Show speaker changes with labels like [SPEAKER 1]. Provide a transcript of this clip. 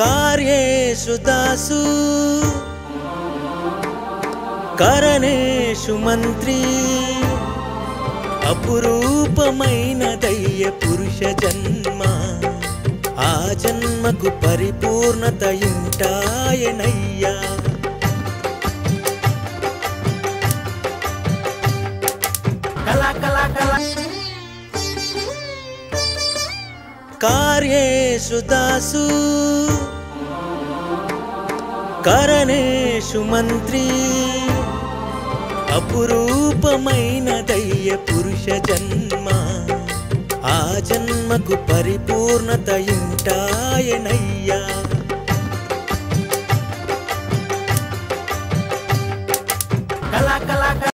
[SPEAKER 1] కార్యేషు దాసు కరణేషు మంత్రి అపురూపమైన దయ్య పురుష జన్మ ఆ జన్మకు పరిపూర్ణత ఇంటాయనయ్యా కార్యేషు దాసు. కరణేషు మంత్రి. అపురూపమైన దయ్య పురుష జన్మ. ఆ జన్మకు పరిపూర్ణత ఇంటాయనయ్యా.